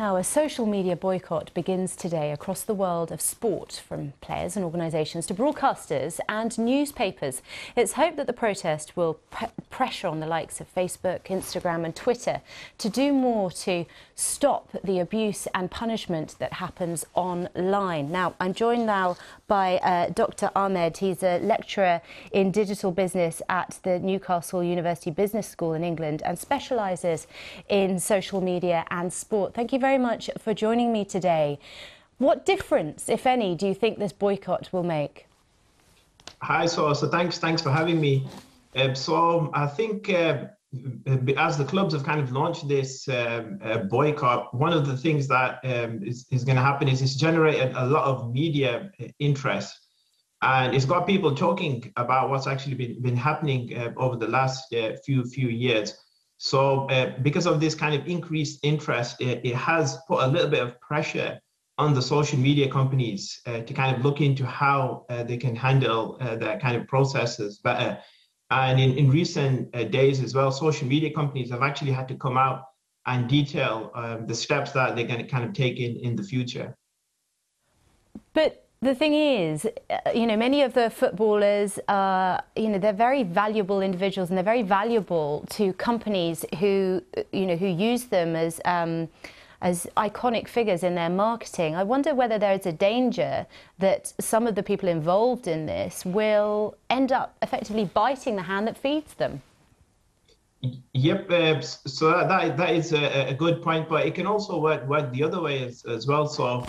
Now, a social media boycott begins today across the world of sport, from players and organisations to broadcasters and newspapers. It's hoped that the protest will pressure on the likes of Facebook, Instagram, and Twitter to do more to stop the abuse and punishment that happens online. Now, I'm joined now by uh, Dr. Ahmed. He's a lecturer in digital business at the Newcastle University Business School in England and specialises in social media and sport. Thank you very much for joining me today. What difference, if any, do you think this boycott will make? Hi, so, so thanks, thanks for having me. Uh, so I think uh, as the clubs have kind of launched this um, uh, boycott, one of the things that um, is, is going to happen is it's generated a lot of media interest. And it's got people talking about what's actually been, been happening uh, over the last uh, few few years. So uh, because of this kind of increased interest, it, it, has put a little bit of pressure on the social media companies uh, to kind of look into how uh, they can handle uh, that kind of processes better. And in, in recent uh, days as well, social media companies have actually had to come out and detail um, the steps that they're going to kind of take in, in the future. But the thing is, uh, you know, many of the footballers are, you know, they're very valuable individuals and they're very valuable to companies who, you know, who use them as, um, as iconic figures in their marketing. I wonder whether there is a danger that some of the people involved in this will end up effectively biting the hand that feeds them. Yep. Uh, so that that is a, a, good point, but it can also work work the other way as, as well. So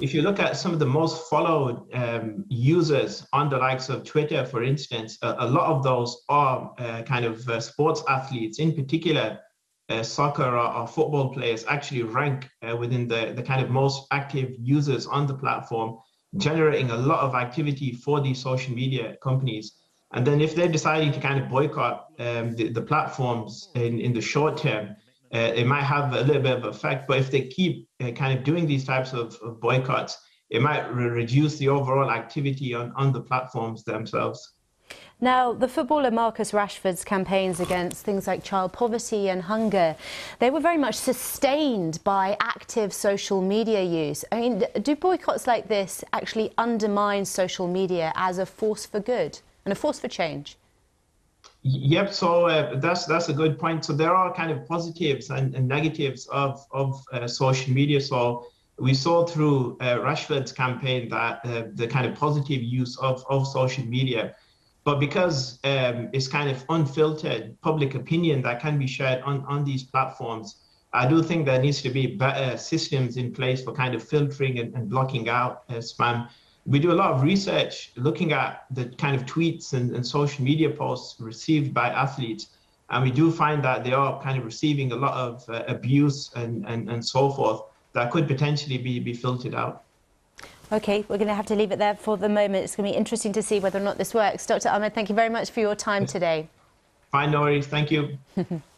if you look at some of the most followed um, users on the likes of Twitter, for instance, a, a lot of those are uh, kind of uh, sports athletes, in particular. Uh, soccer or, or, football players actually rank uh, within the, the kind of most active users on the platform, generating a lot of activity for these social media companies. And then if they're deciding to kind of boycott um, the, the, platforms in, in the short term, uh, it might have a little bit of effect. But if they keep uh, kind of doing these types of, of boycotts, it might re reduce the overall activity on, on the platforms themselves. Now, the footballer Marcus Rashford's campaigns against things like child poverty and hunger, they were very much sustained by active social media use. I mean, do boycotts like this actually undermine social media as a force for good? and a force for change. Yep. So uh, that's that's a good point. So there are kind of positives and, and negatives of of uh, social media. So we saw through uh, Rashford's campaign that uh, the kind of positive use of of social media, but because um, it's kind of unfiltered public opinion that can be shared on on these platforms. I do think there needs to be better systems in place for kind of filtering and, and blocking out uh, spam we do a lot of research looking at the kind of tweets and, and social media posts received by athletes. And we do find that they are kind of receiving a lot of uh, abuse and, and, and so forth that could potentially be, be filtered out. OK, we're going to have to leave it there for the moment. It's going to be interesting to see whether or not this works. Dr. Ahmed, thank you very much for your time today. Fine, no worries. Thank you.